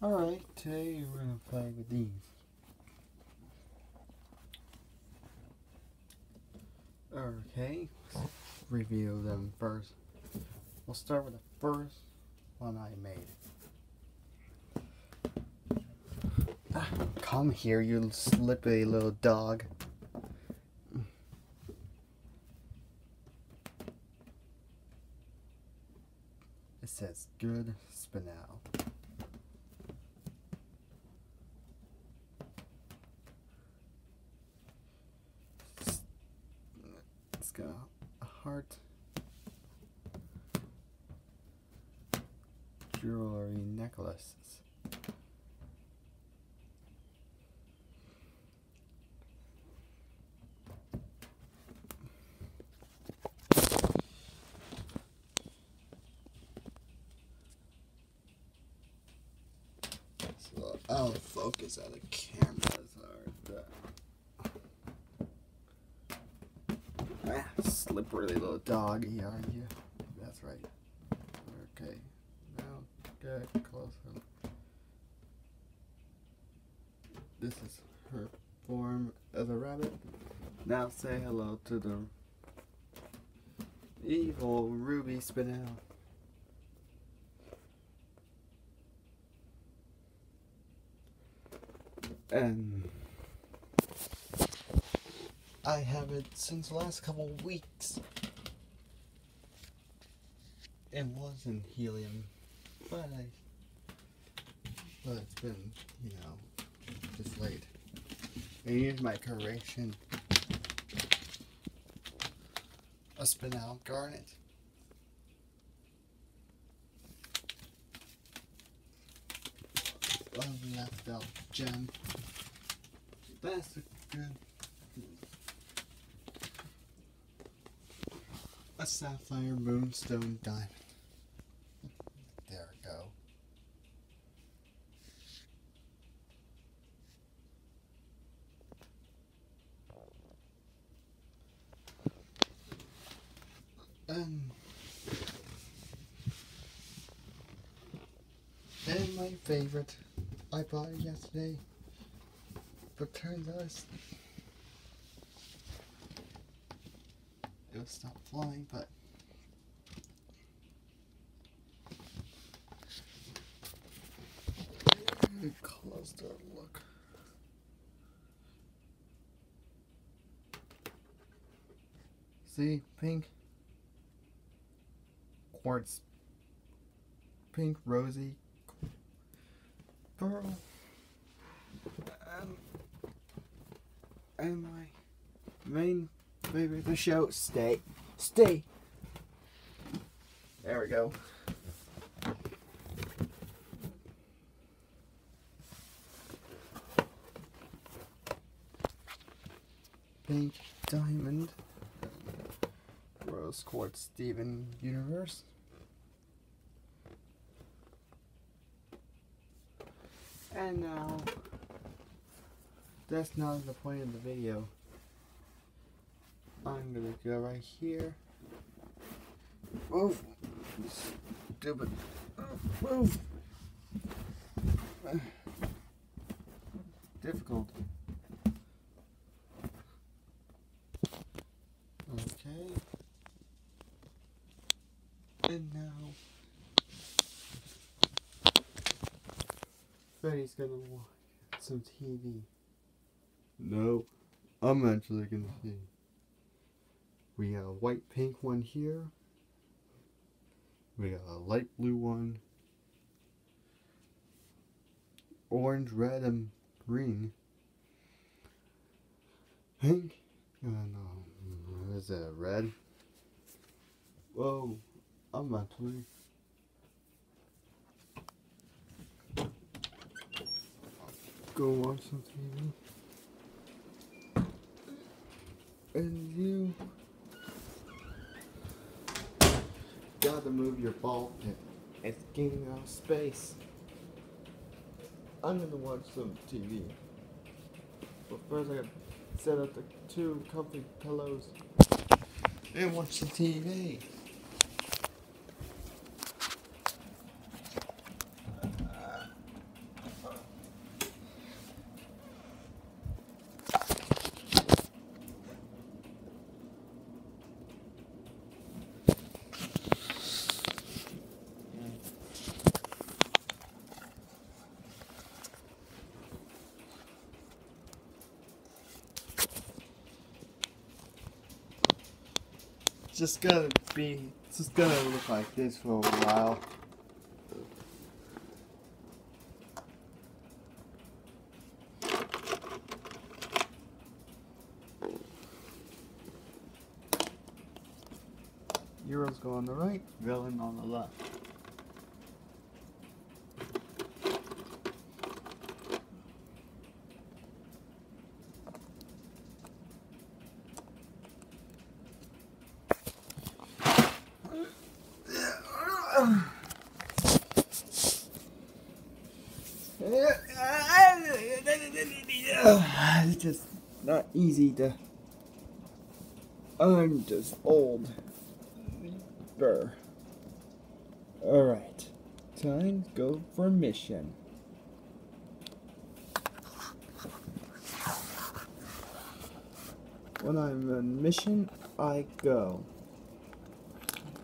Alright, today we're gonna play with these. Okay, let's review them first. We'll start with the first one I made. Ah, come here, you slippery little dog. It says good spinel. It's got a heart. Jewelry necklaces. I'll focus on the the ah, slippery little doggy are you? That's right. Okay. Now get closer. This is her form as a rabbit. Now say hello to the evil Ruby Spinel. And I have it since the last couple weeks. It was in helium, but I, but it's been, you know, just late. And here's my correction. A spinel garnet. A left gem. That's a good. A sapphire moonstone diamond. There we go. And and my favorite, I bought it yesterday, but turns out it was stopped flying, but look. See, pink, quartz, pink, rosy, pearl, and, um, and my main favorite, the show, stay, stay. There we go. Pink diamond, rose quartz Steven universe. And now, that's not the point of the video. I'm gonna go right here. Move, stupid. Move. Difficult. Okay. And now, Freddy's gonna watch some TV. No, I'm actually gonna see. We got a white pink one here. We got a light blue one. Orange, red, and green. Pink. And um, is a red? Whoa, I'm actually. Go watch some TV. And you gotta move your ball pit. It's getting out of space. I'm gonna watch some TV. But first I gotta set up the two comfy pillows and watch the TV. Just gonna be, it's just gonna look like this for a while. Heroes go on the right, villain on the left. It's just not easy to. I'm just old. Burr. Alright. Time to go for mission. When I'm on mission, I go.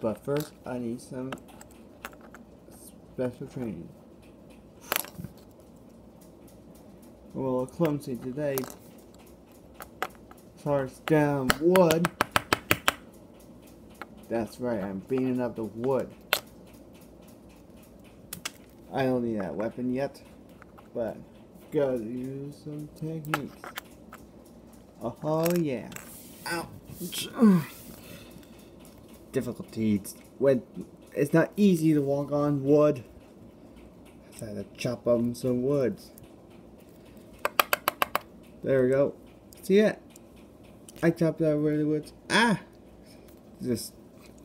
But first, I need some special training. Well, clumsy today. Charge down wood. That's right, I'm beating up the wood. I don't need that weapon yet, but gotta use some techniques. Oh yeah. Ouch. Difficulties. When it's not easy to walk on wood. I had to chop up some woods. There we go. See it? I chopped out where the woods. Ah! Just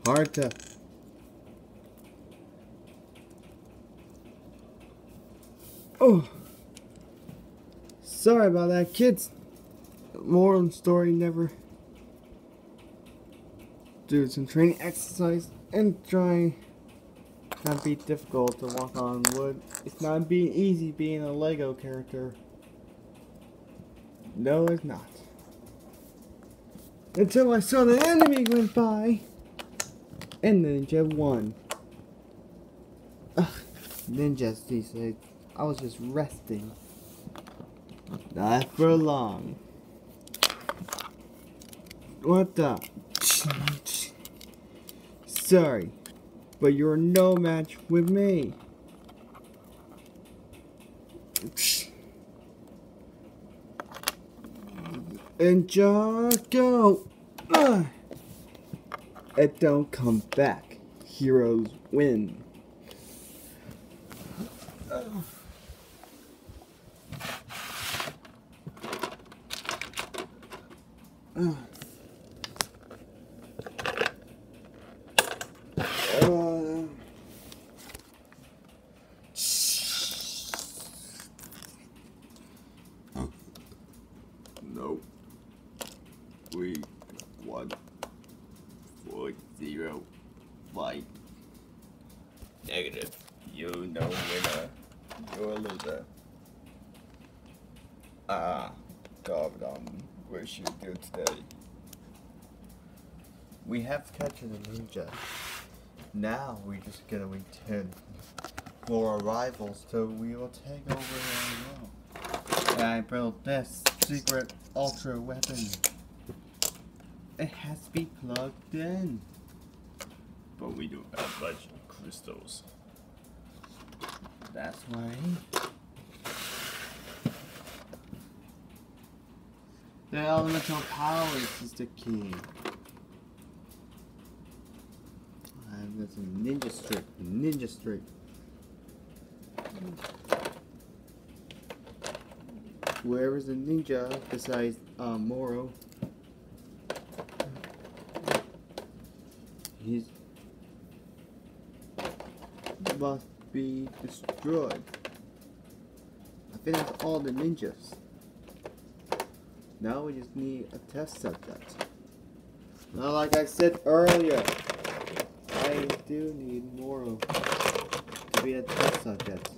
hard to Oh Sorry about that kids Moral story never do some training exercise and try not be difficult to walk on wood. It's not being easy being a Lego character. No, it's not. Until I saw the enemy went by and Ninja won. Ugh, Ninja, he said, I was just resting. Not for long. What the? Sorry, but you're no match with me. And just go. Ugh it don't come back. Heroes win. Uh. Negative. You know winner. You're a loser. Ah, Garmadon. Wish you good today. We have captured the ninja. Now we just gotta wait ten more arrivals so we will take over the world. I built this secret ultra weapon. It has to be plugged in. But we don't have a bunch of crystals. That's why. The elemental powers is the key. I've got some ninja strip. Ninja strip. Where is the ninja besides uh, Morro? He's must be destroyed. I think that's all the ninjas. Now we just need a test subject. Now, like I said earlier, I do need more of to be a test subject.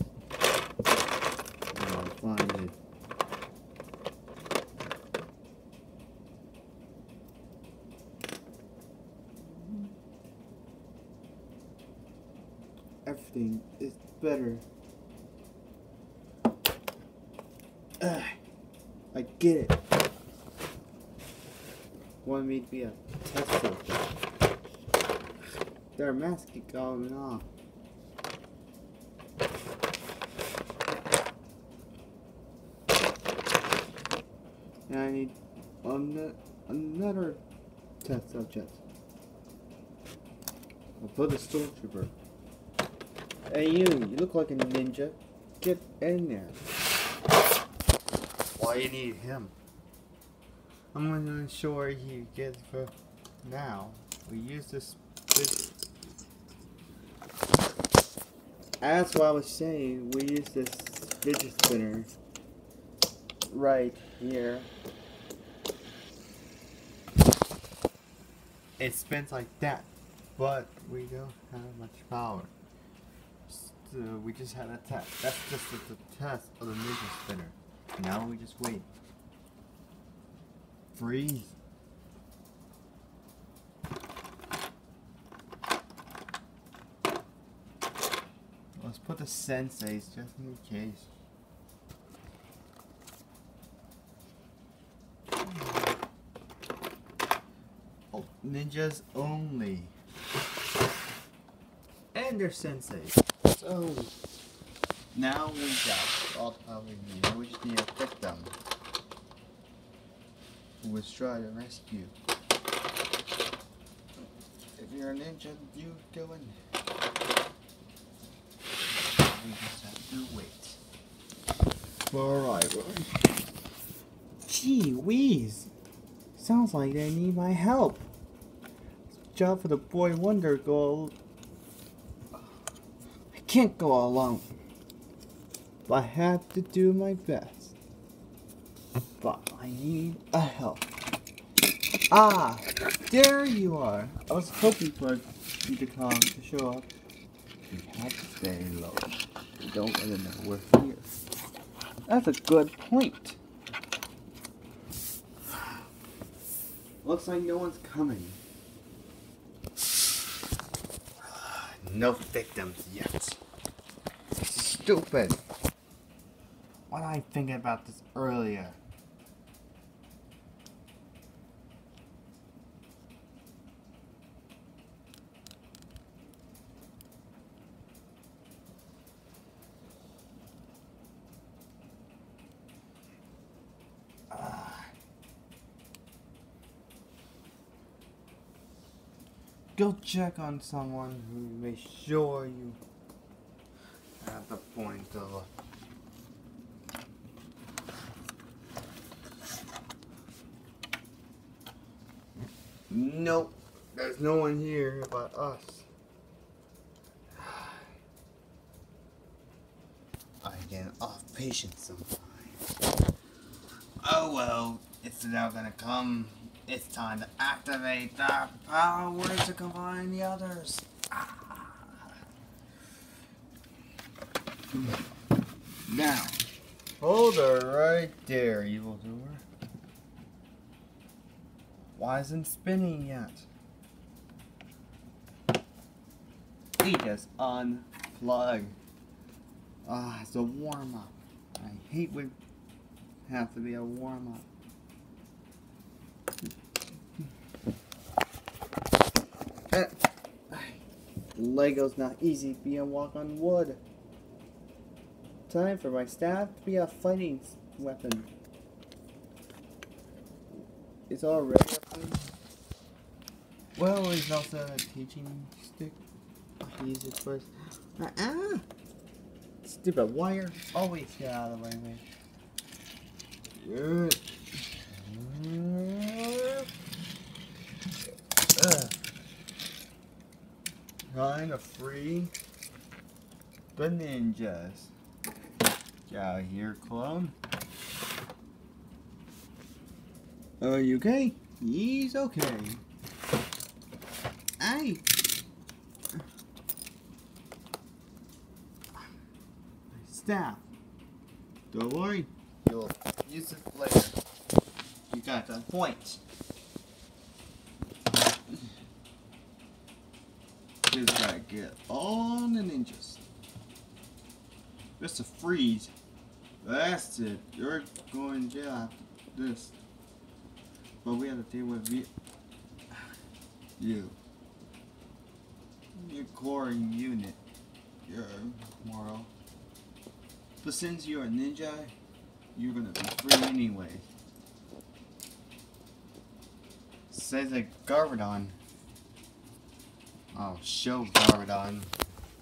Oh, Find it. everything is better. Ugh, I get it. Want me to be a test subject. Their mask keep going off. And I need an another test subject. I'll put a stormtrooper. Hey you, you look like a ninja. Get in there. Why you need him? I'm not sure he gets for now. We use this fidget. That's what I was saying. We use this fidget spinner right here. It spins like that, but we don't have much power. So we just had a test. That's just the test of the ninja spinner. Now we just wait. Freeze. Let's put the senseis just in case. Oh, ninjas only. And their sensei. So now we got all the power we need. We just need a victim who was trying to rescue. If you're a ninja, you go in. We just have to wait. Alright, Gee whiz. Sounds like they need my help. Job for the boy wonder girl. I can't go alone. But I have to do my best. But I need a help. Ah, there you are. I was hoping for you to come to show up. You have to stay low. Don't know we're here. That's a good point. Looks like no one's coming. No victims yet. Stupid. Why did I think about this earlier? Go check on someone who may sure you at the point of Nope, there's no one here but us. I get off patience sometimes. Oh well, it's now gonna come. It's time to activate the power to combine the others. Ah. Now, hold her right there, evildoer. Why isn't spinning yet? We just unplug. Ah, it's a warm up. I hate when have to be a warm Eh. Lego's not easy being walk on wood. Time for my staff to be a fighting weapon. It's already a fighting. Well, it's also a teaching stick. I'll use it first. Ah! ah. Stupid wire. Always get out of the way. Good. To free the ninjas. Get out here, clone. Are you okay? He's okay. Hey! Staff. Don't worry. You'll use it later. You got the point. Just gotta get on the ninjas. Just to freeze. That's it. You're going to jail after this. But we have to deal with you. your core unit, your moral. But since you're a ninja, you're gonna be free anyway. Says a Garmadon. Oh, show Garmadon.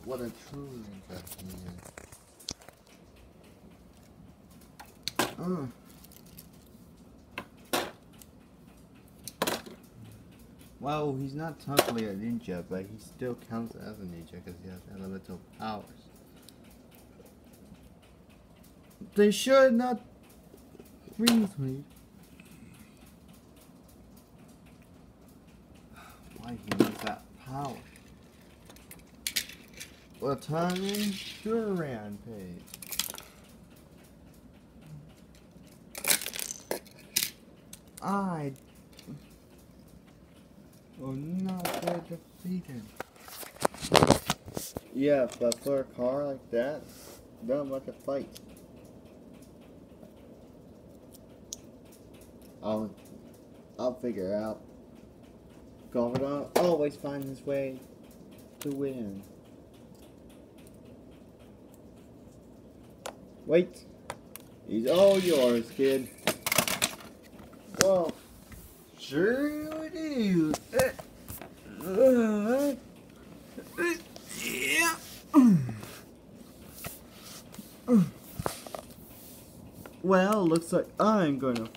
What a true ninja he is. Uh. Well, he's not technically a ninja, but he still counts as a ninja because he has elemental powers. They should not freeze me. Why power? In Duran page. I will not get defeated. Yeah, but for a car like that, don't like a fight. I'll, I'll figure out. Gordon always finds his way to win. Wait, he's all yours, kid. Well, sure you do. Uh, uh, yeah. Well, looks like I'm gonna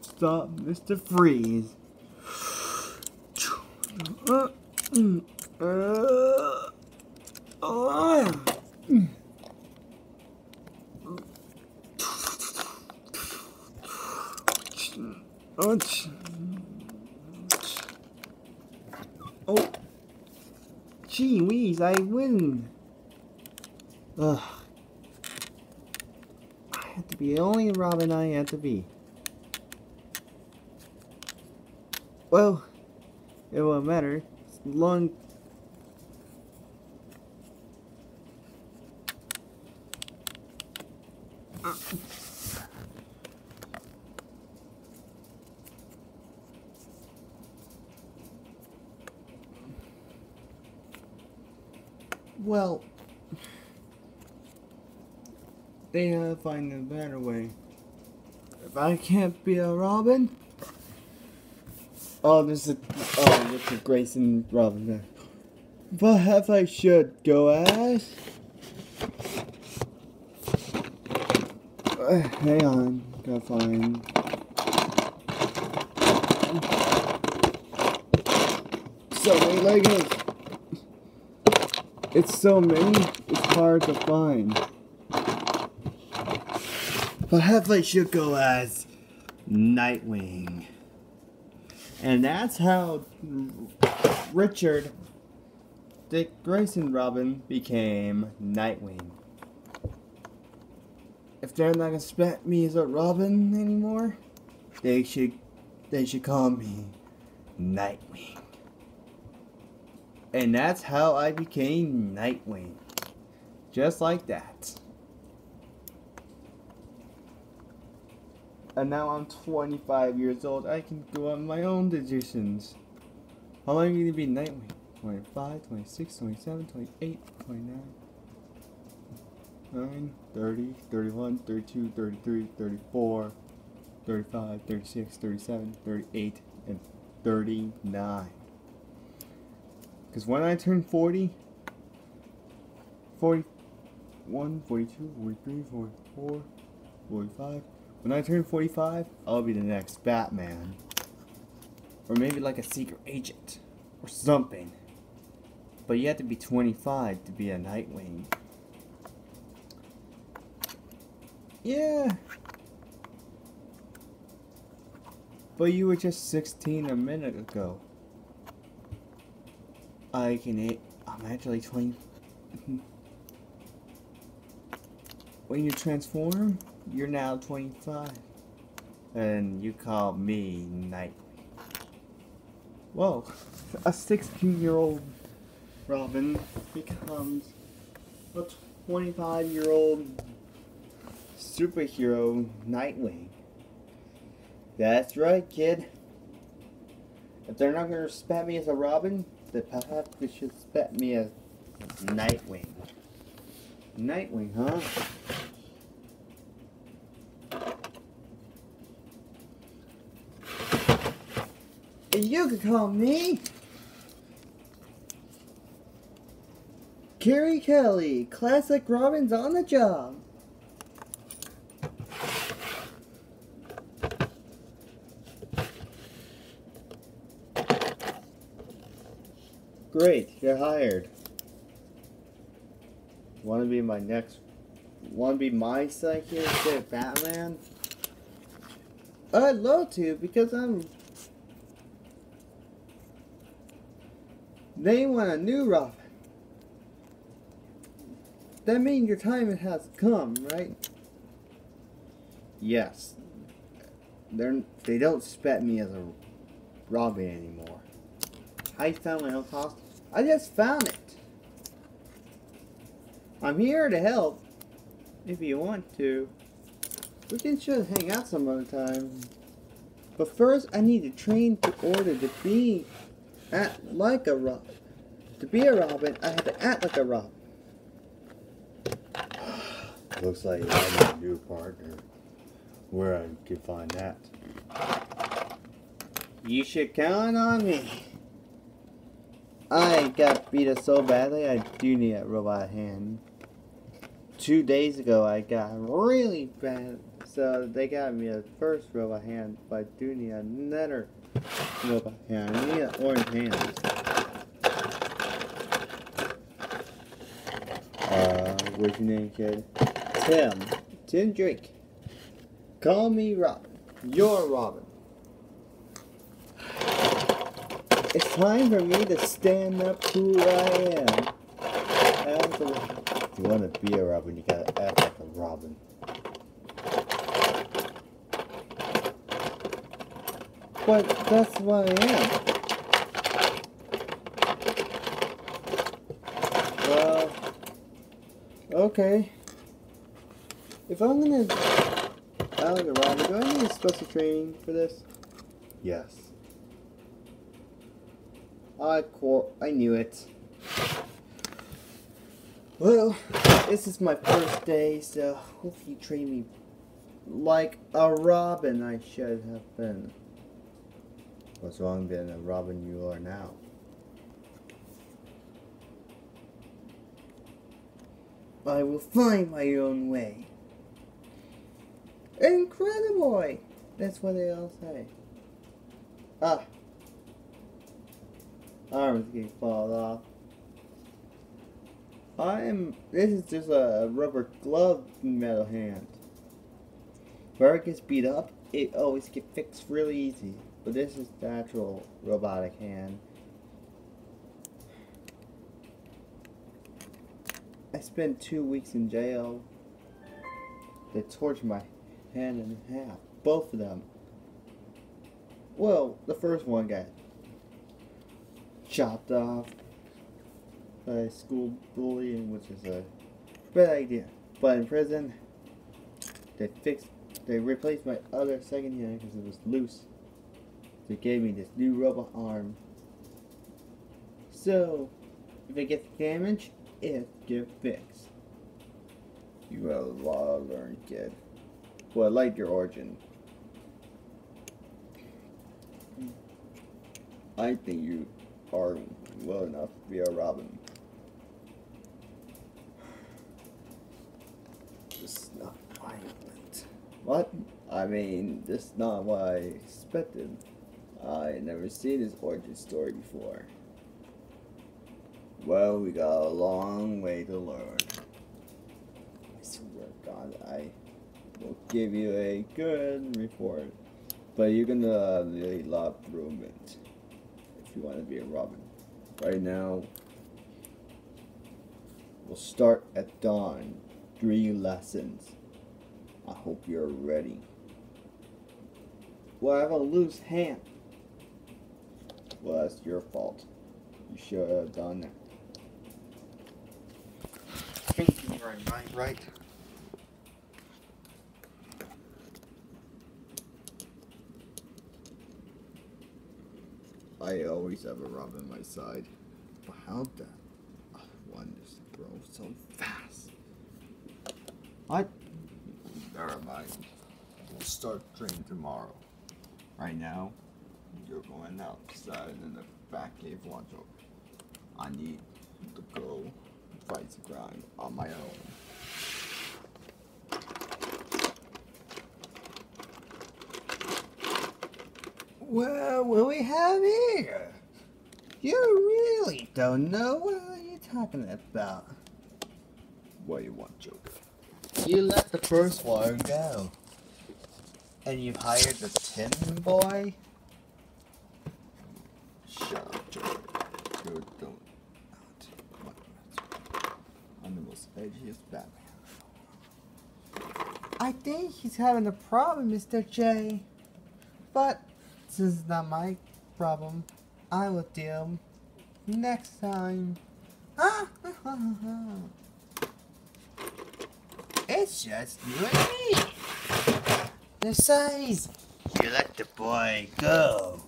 stop Mr. Freeze. Uh, mm, uh, uh, mm. Ouch. Oh. Gee whiz, I win. Ugh. I have to be the only Robin I have to be. Well, it won't matter. It's long. Well, they to find a better way. If I can't be a Robin, oh, this is oh, this is Grayson Robin there. But if I should go as, uh, hang on, gotta find. So many Legos. It's so many, it's hard to find. Perhaps I should go as Nightwing. And that's how Richard Dick Grayson Robin became Nightwing. If they're not gonna spec me as a Robin anymore, they should they should call me Nightwing. And that's how I became Nightwing. Just like that. And now I'm 25 years old. I can go on my own decisions. How long are you going to be Nightwing? 25, 26, 27, 28, 29, 9, 30, 31, 32, 33, 34, 35, 36, 37, 38, and 39. Because when I turn 40, 41, 42, 43, 44, 45, when I turn 45, I'll be the next Batman. Or maybe like a secret agent. Or something. But you have to be 25 to be a Nightwing. Yeah. But you were just 16 a minute ago. I can. I'm actually 20. when you transform, you're now 25. And you call me Nightwing. Whoa, a 16 year old Robin becomes a 25 year old superhero Nightwing. That's right, kid. If they're not gonna respect me as a Robin, that perhaps we should respect me as Nightwing. Nightwing, huh? You could call me Carrie Kelly, classic Robin's on the job. Great, you're hired. Want to be my next? Want to be my of Batman? I'd love to because I'm. They want a new Robin. That means your time has come, right? Yes. They're they don't suspect me as a Robin anymore. I found my own costume. I just found it. I'm here to help. If you want to. We can just hang out some other time. But first, I need to train to order to be act like a Robin. To be a Robin, I have to act like a Robin. Looks like you have a new partner. Where I can find that. You should count on me. I got beat up so badly, I do need a robot hand. Two days ago, I got really bad, so they got me a first robot hand, but I do need another hand. I need an orange hand. Uh, what's your name, kid? Tim. Tim Drake. Call me Robin. You're Robin. It's time for me to stand up who I am. If you want to be a Robin, you gotta act like a Robin. But that's what I am. Well, okay. If I'm gonna act like a Robin, do I need a special training for this? Yes. I cor I knew it. Well, this is my first day, so hope you train me like a robin I should have been. Wrong being a robin you are now? I will find my own way. Incredible! That's what they all say. Ah, arms getting fall off. I'm. This is just a rubber glove metal hand. Where it gets beat up, it always gets fixed really easy. But this is the actual robotic hand. I spent two weeks in jail. They tortured my hand in half. Both of them. Well, the first one got chopped off by school bully, which is a bad idea. But in prison, they fixed, they replaced my other second hand because it was loose. They gave me this new robot arm. So, if it gets damaged, it gets fixed. You have a lot to learn, kid. Well, I like your origin. I think you are well enough to be a Robin. This is not violent. What? I mean, this is not what I expected. Uh, I never seen this origin story before. Well, we got a long way to learn. I swear God, I will give you a good report. But you're gonna really love improvement if you want to be a Robin. Right now, we'll start at dawn. Three lessons. I hope you're ready. Well, I have a loose hand. Well, that's your fault. You should have done that. Thinking right, right, right. I always have a Robin on my side. But how the other one just grow so fast? What? Never mind. We'll start training tomorrow. Right now, you're going outside in the back cave over. I need to go fight the grind on my own. Well, what do we have here? You really don't know what are you talking about. What do you want, Joker? You let the first one go. And you've hired the tin boy? Shut up, Joker. You don't. I'm the edgiest Batman. I think he's having a problem, Mr. J. But since it's not my problem, I will deal next time. Ah, it's just you and me. Besides, you let the boy go.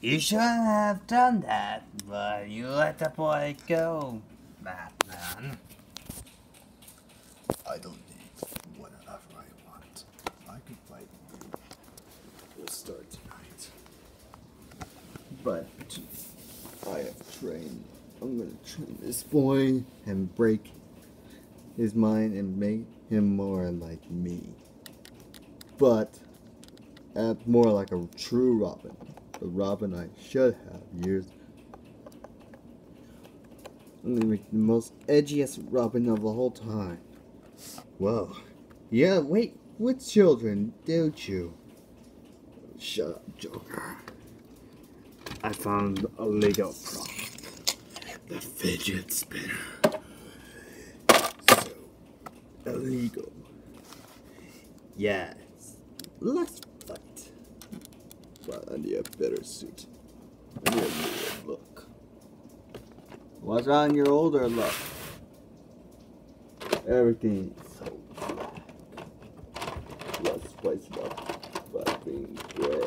You shouldn't have done that, but you let the boy go, Batman. I don't need whatever I want. I can fight you. We'll start tonight. But I have trained. I'm gonna train this boy and break his mind and make him more like me. But act more like a true Robin. The Robin I should have years. I'm gonna make the most edgiest Robin of the whole time. Whoa. Yeah, wait with children, don't you? Shut up, Joker. I found a Lego prop. The fidget spinner. So, illegal. Yes. Let's fight. But I need a better suit. I need a newer look. What's on your older look? Everything so black. Let's spice it up by being gray.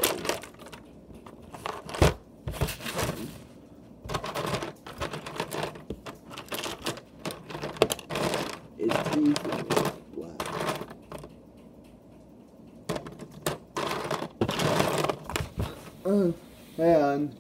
It's easy with black. Uh, and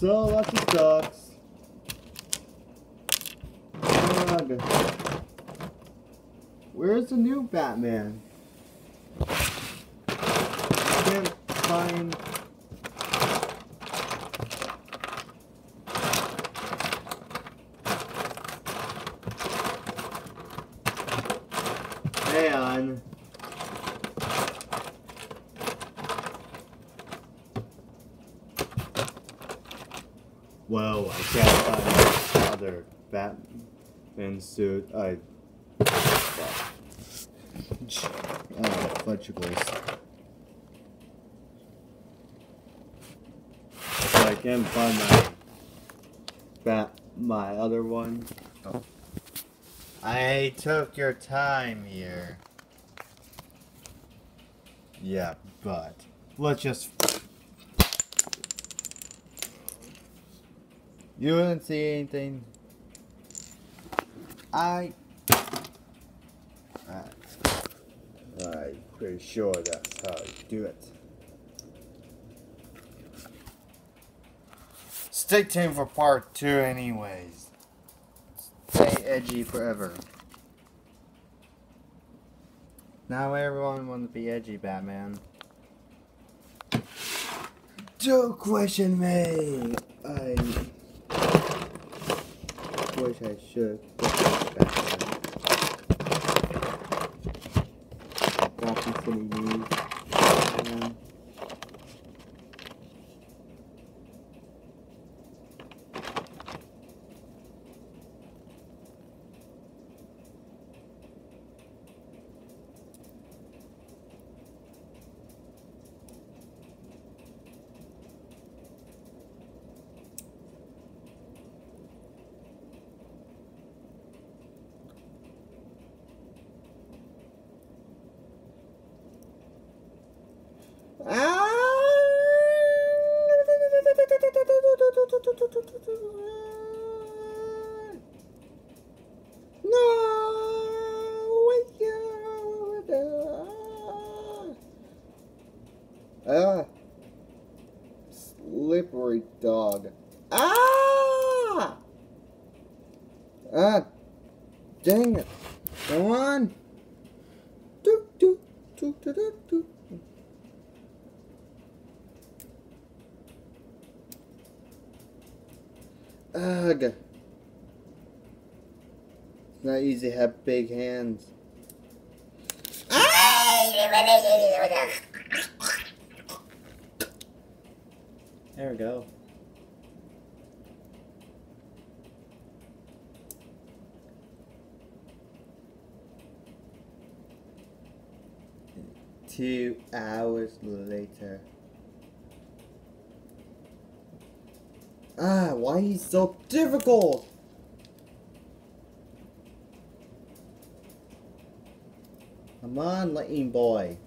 So lots of stocks. Where's the new Batman? Can't find. Hang on. Well, I can't find the other Batman suit. I. Oh, fudgicles. But I can't find my bat, my other one. I took your time here. Yeah, but let's just. You didn't see anything. I. Alright. I'm pretty sure that's how you do it. Stay tuned for part two, anyways. Stay edgy forever. Now everyone wants to be edgy, Batman. Don't question me. I wish I should. Gotham City tu, tu, tu, Ugh. It's not easy to have big hands. There we go. Two hours later. Ah, why he's so difficult? Come on, lightning boy.